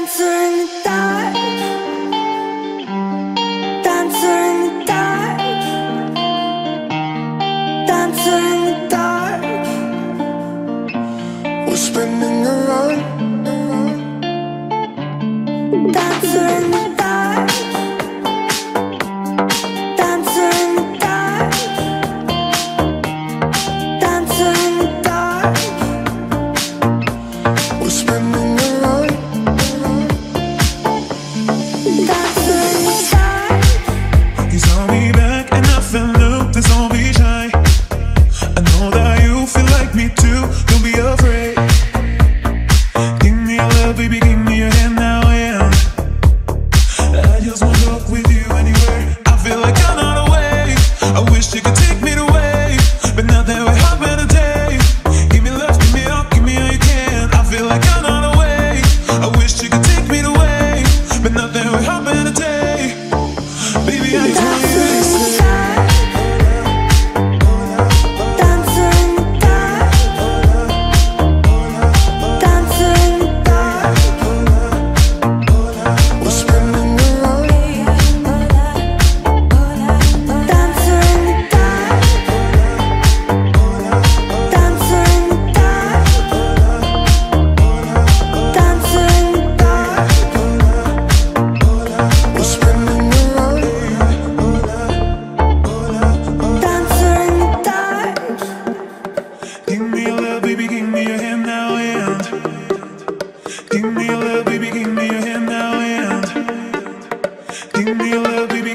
Dancing in the dark Dancing in the dark Dancing in the dark We're spinning around. Dancing. in the dark Give me a little baby, give me your hand now and Give me a little baby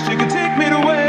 wish you could take me to where